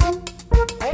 Hey.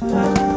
Oh.